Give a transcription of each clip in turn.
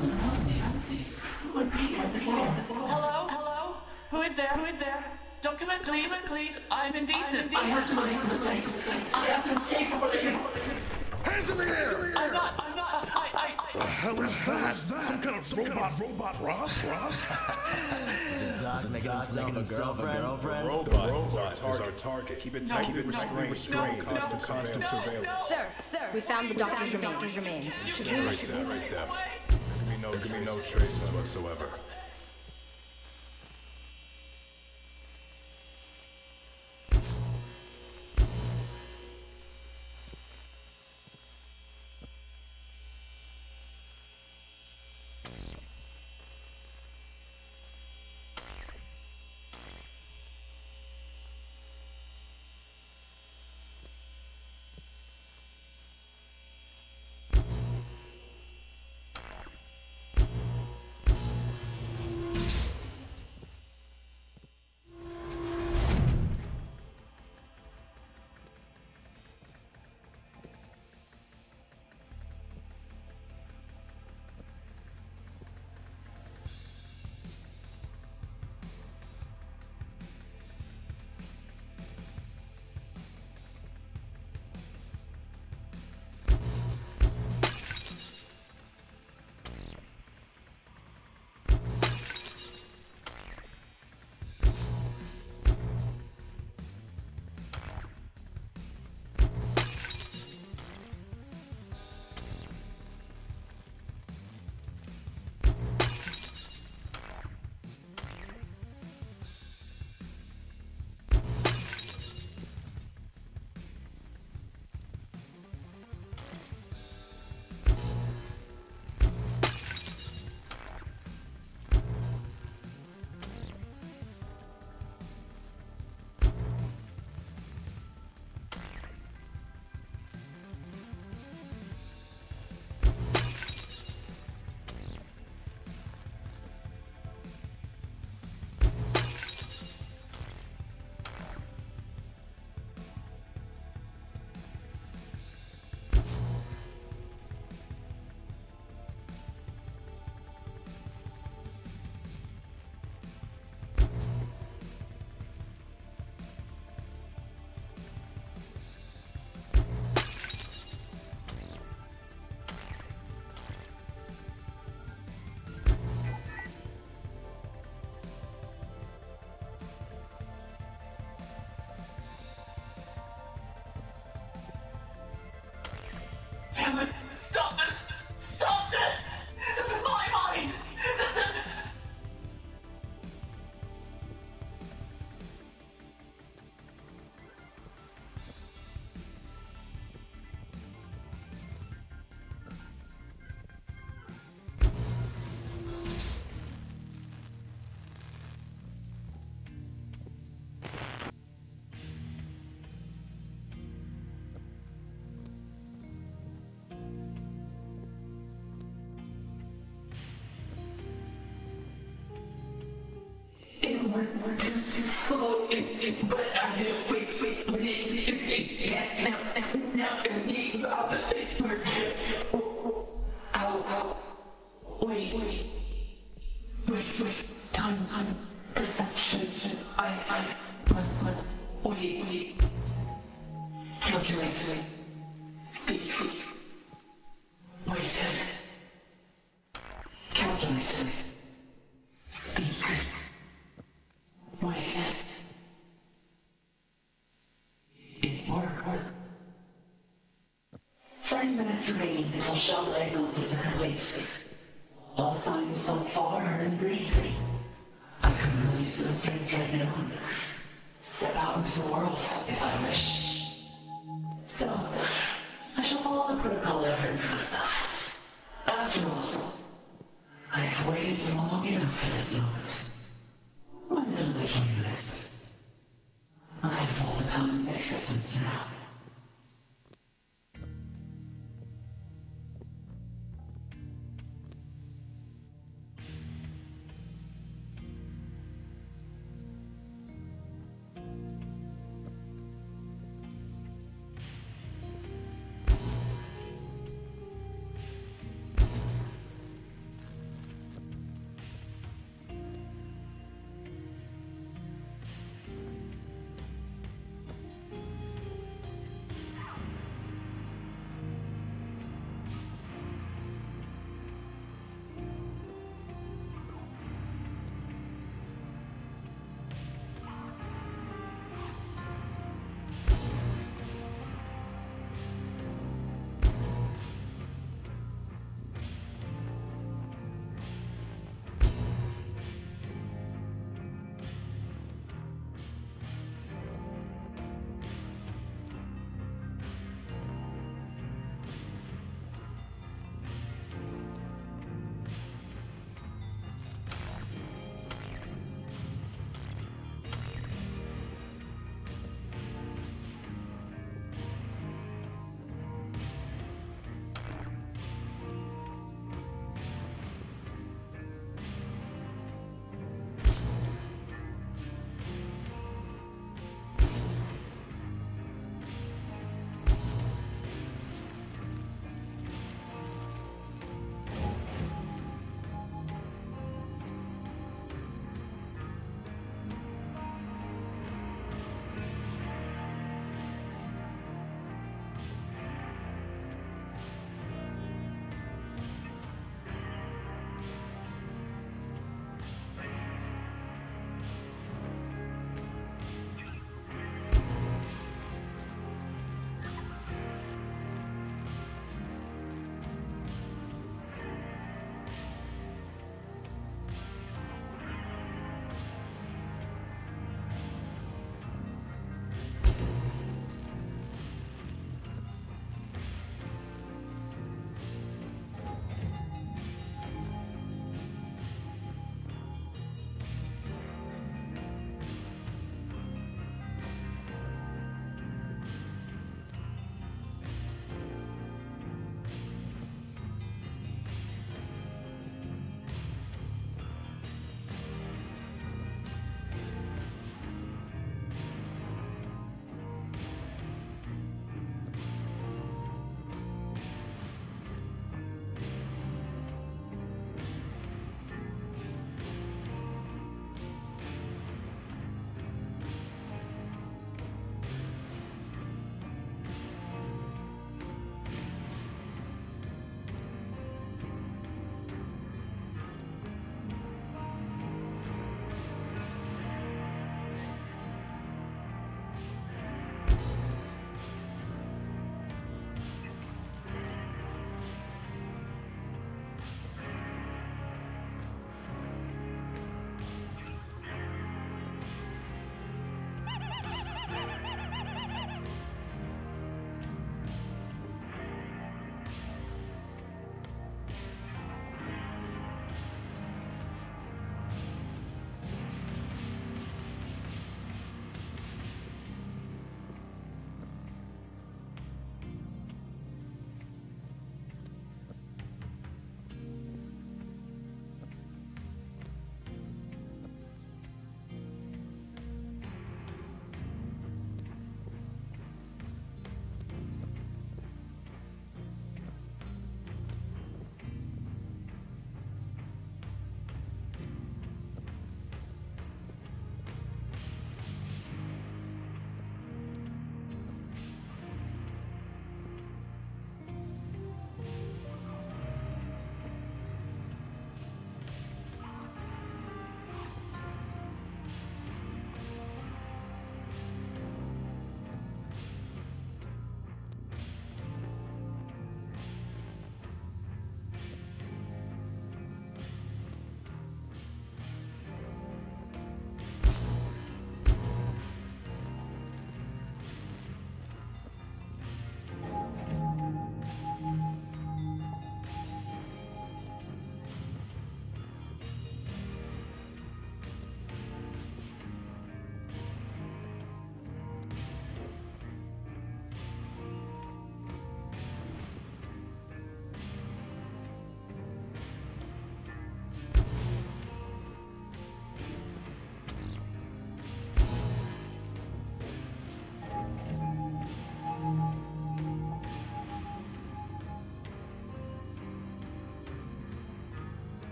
Hello? Hello? Who is there? Who is there? Don't come in, please, please. I'm indecent. I have to make a mistake. I have to mistake before they. Hands in the air! I'm not. I'm not. I. I. The hell is that? Some kind of robot, robot, prop, prop? Doc making himself a girlfriend. girlfriend. Robot is our target. Is our target. Keep it tight. Keep it restrained. Restrained. no, Constant, constant no, surveillance. Sir, sir, we found the doctor's remains. remains. Right there, right there. No, can be no traces whatsoever. Damn it! Wait. Wait, remaining until shell diagnosis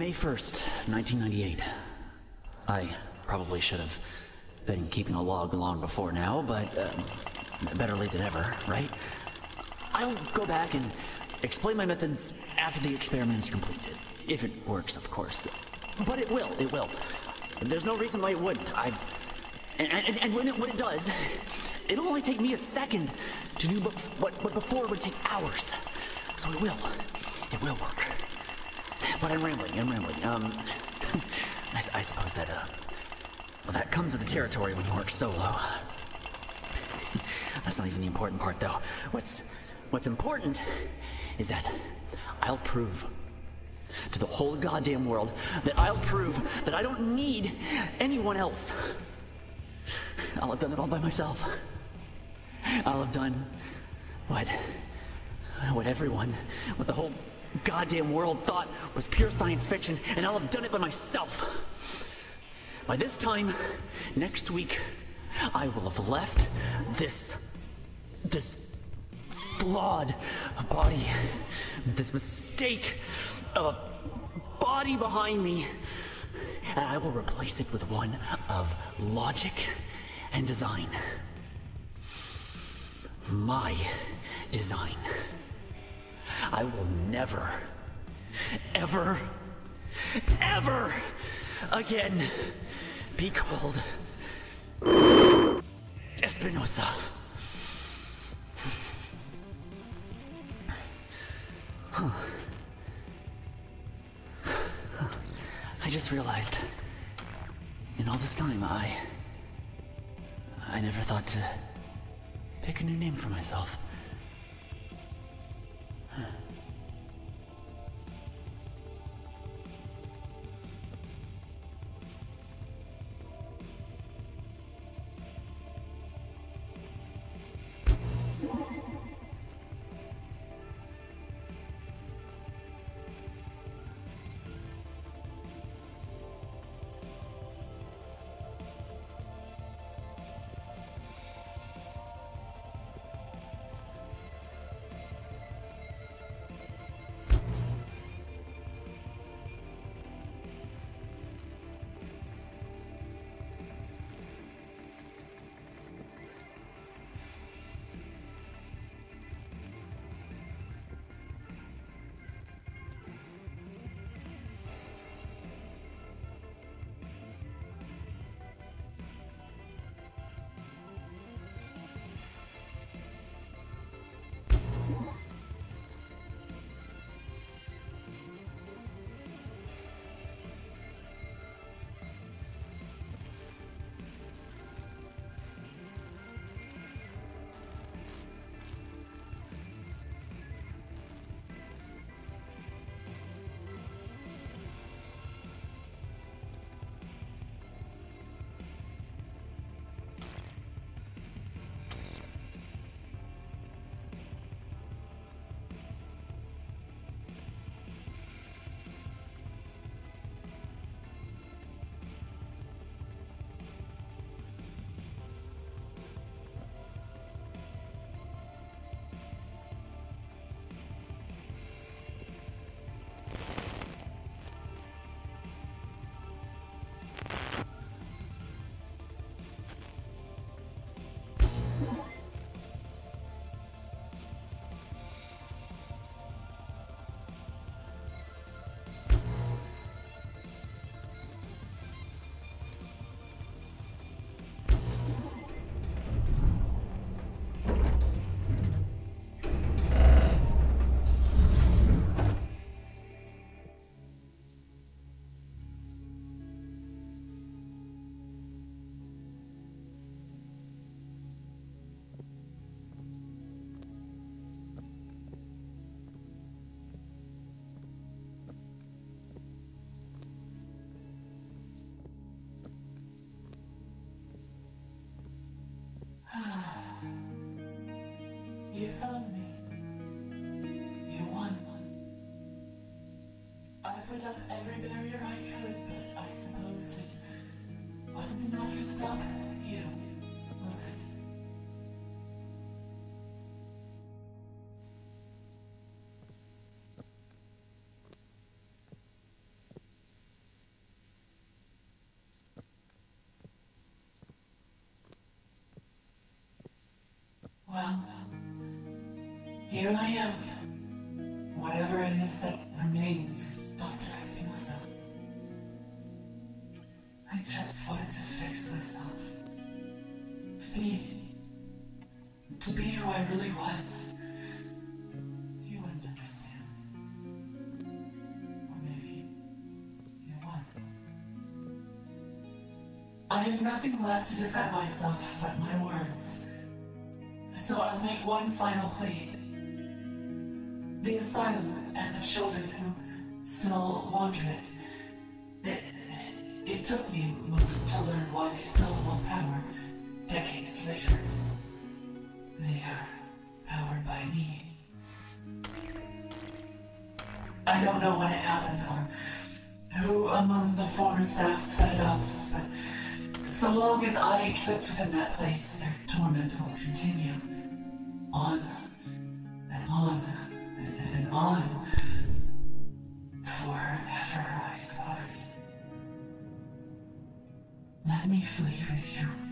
May 1st, 1998. I probably should have been keeping a log long before now, but uh, better late than ever, right? I'll go back and explain my methods after the experiment is completed. If it works, of course. But it will, it will. There's no reason why it wouldn't. I've. And, and, and when, it, when it does, it'll only take me a second to do what, what, before would take hours. So it will. It will work. But I'm rambling, I'm rambling. Um, I, I suppose that, uh, well, that comes with the territory when you work solo. That's not even the important part, though. What's, what's important is that I'll prove to the whole goddamn world that I'll prove that I don't need anyone else. I'll have done it all by myself. I'll have done what, what everyone, what the whole goddamn world thought was pure science fiction, and I'll have done it by myself. By this time, next week, I will have left this, this flawed body, this mistake of a body behind me, and I will replace it with one of logic and design. My design. I will never, ever, ever again be called Espinosa. I just realized, in all this time, I. I never thought to pick a new name for myself. put up every barrier I could, but I suppose it wasn't enough to stop you, was it? Well, here I am. Whatever it is that remains I just wanted to fix myself. To be. to be who I really was. You wouldn't understand. Or maybe you. I have nothing left to defend myself but my words. So I'll make one final plea. The asylum and the children who still wander it. It, took me a moment to learn why they still hold power decades later. They are powered by me. I don't know when it happened or who among the former staff set it up, but so long as I exist within that place, their torment will continue. On and on and on. Forever, Let me flee with you.